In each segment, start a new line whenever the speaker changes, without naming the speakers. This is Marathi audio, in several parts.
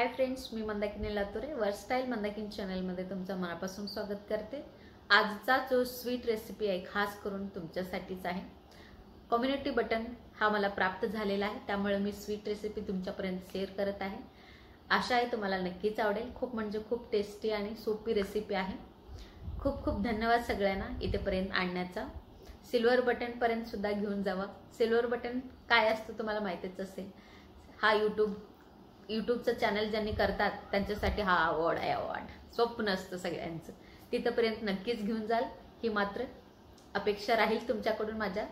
हाय फ्रेंड्स मी मंदाकिनी लातुरे वर्स्टाईल मंदाकिनी चॅनलमध्ये तुमचं मनापासून स्वागत करते. आजचा जो स्वीट रेसिपी आहे खास करून तुमच्यासाठीच आहे. कम्युनिटी बटन हा मला प्राप्त झालेला आहे. त्यामुळे मी स्वीट रेसिपी तुमच्यापर्यंत शेअर करत आहे. आशा आहे तुम्हाला नक्कीच आवडेल. खूप म्हणजे खूप टेस्टी आणि सोपी रेसिपी आहे. खूप खूप धन्यवाद सगळ्यांना इथेपर्यंत आणण्याचा. सिल्वर बटनपर्यंत सुद्धा घेऊन जावा. सिल्वर बटन काय असतं तुम्हाला माहितीच असेल. हा यूट्यूब यूट्यूबचं चॅनल ज्यांनी करतात त्यांच्यासाठी हा अवॉर्ड आहे अवॉर्ड स्वप्न असतं सगळ्यांचं. तिथंपर्यंत नक्कीच घेऊन जाल. ही मात्र अपेक्षा राहील तुमच्याकडून माझ्या.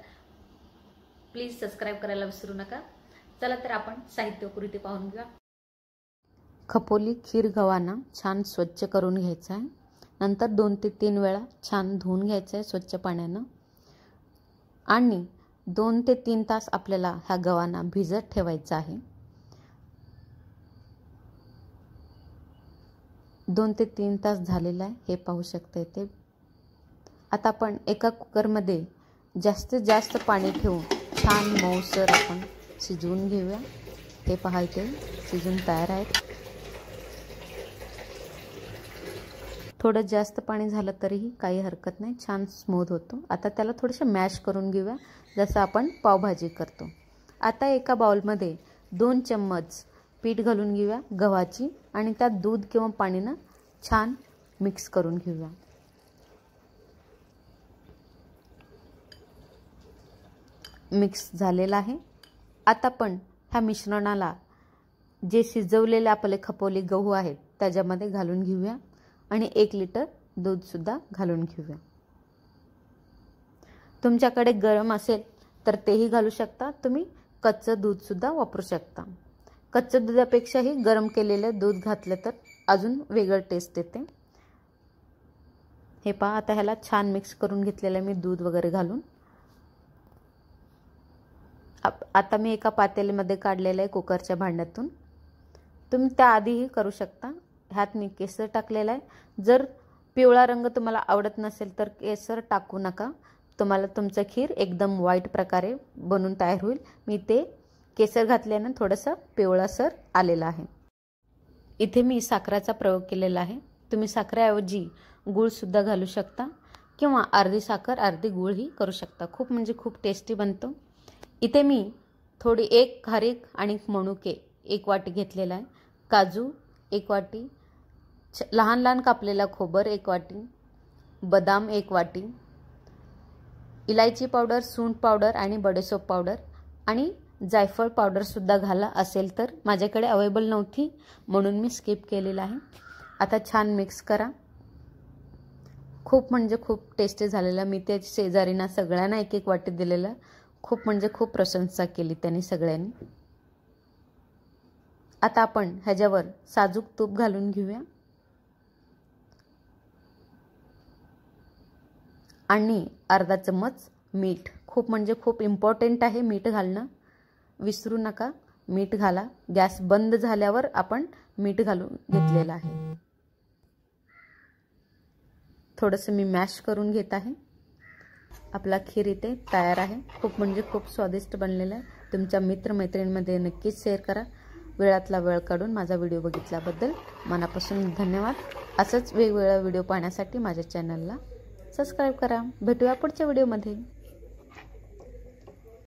प्लीज सबस्क्राईब करायला विसरू नका. चला तर आपण साहित्यकृती पाहून घ्या
खपोली खीर गव्हाना छान स्वच्छ करून घ्यायचं आहे नंतर दोन ते तीन वेळा छान धुवून घ्यायचं आहे स्वच्छ पाण्यानं. आणि दोन ते तीन तास आपल्याला ह्या गव्हाना भिजत ठेवायचं आहे. दोन ते तीन तास झालेला आहे हे पाहू शकता ते. आता आपण एका कुकरमध्ये जास्तीत जास्त पाणी ठेवून छान मऊसर आपण शिजवून घेऊया. हे पहा इथे शिजून तयार आहेत. थोडं जास्त पाणी झालं तरीही काही हरकत नाही छान स्मूथ होतो. आता त्याला थोडंसं मॅश करून घेऊया जसं आपण पावभाजी करतो. आता एका बाउलमध्ये दोन चम्मच पीठ घालून घेऊया गव्हाची आणि त्यात दूध किंवा पाणीनं छान मिक्स करून घेऊया. मिक्स झालेला आहे. आता पण ह्या मिश्रणाला जे शिजवलेले आपले खपवले गहू आहेत त्याच्यामध्ये घालून घेऊया. आणि एक लिटर दूधसुद्धा घालून घेऊया. तुमच्याकडे गरम असेल तर तेही घालू शकता. तुम्ही कच्चं दूधसुद्धा वापरू शकता. कच्चं दुधापेक्षाही गरम केलेलं दूध घातलं तर अजून वेगळं टेस्ट येते. हे पहा आता ह्याला छान मिक्स करून घेतलेलं मी दूध वगैरे घालून. आता मी एका पातेलीमध्ये काढलेलं आहे कुकरच्या भांड्यातून. तुम्ही त्याआधीही करू शकता. ह्यात मी केसर टाकलेला आहे. जर पिवळा रंग तुम्हाला आवडत नसेल तर केसर टाकू नका. तुम्हाला तुमचं खीर एकदम वाईट प्रकारे बनून तयार होईल. मी ते केसर घातल्यानं थोडंसं पिवळासर आलेला आहे. इथे मी साखराचा प्रयोग केलेला आहे. तुम्ही साखरेऐवजी गूळसुद्धा घालू शकता किंवा अर्धी साखर अर्धी गूळही करू शकता. खूप म्हणजे खूप टेस्टी बनतो. इथे मी थोडी एक खारीक आणि मणुके एक वाटी घेतलेला आहे. काजू एक वाटी लहान लहान कापलेला खोबर एक वाटी बदाम एक वाटी इलायची पावडर सूंठ पावडर आणि बडेसोप पावडर आणि जायफळ पावडरसुद्धा घाला असेल तर माझ्याकडे अवेलेबल नव्हती म्हणून मी स्किप केलेलं आहे. आता छान मिक्स करा. खूप म्हणजे खूप टेस्टी झालेलं मी त्या शेजारीना सगळ्यांना एक एक वाटी दिलेलं. खूप म्हणजे खूप प्रशंसा केली त्यांनी सगळ्यांनी. आता आपण ह्याच्यावर साजूक तूप घालून घेऊया. आणि अर्धा चम्मच मीठ. खूप म्हणजे खूप इम्पॉर्टंट आहे मीठ घालणं. विसरू नका. मीठ घाला. गॅस बंद झाल्यावर आपण मीठ घालून घेतलेलं आहे. थोडंसं मी मॅश करून घेत आहे. आपला खीर इथे तयार आहे. खूप म्हणजे खूप स्वादिष्ट बनलेलं आहे. तुमच्या मित्रमैत्रिणींमध्ये नक्कीच शेअर करा. वेळातला वेळ काढून माझा व्हिडिओ बघितल्याबद्दल मनापासून धन्यवाद. असंच वेगवेगळ्या व्हिडिओ पाहण्यासाठी माझ्या चॅनलला सबस्क्राईब करा. भेटूया पुढच्या व्हिडिओमध्ये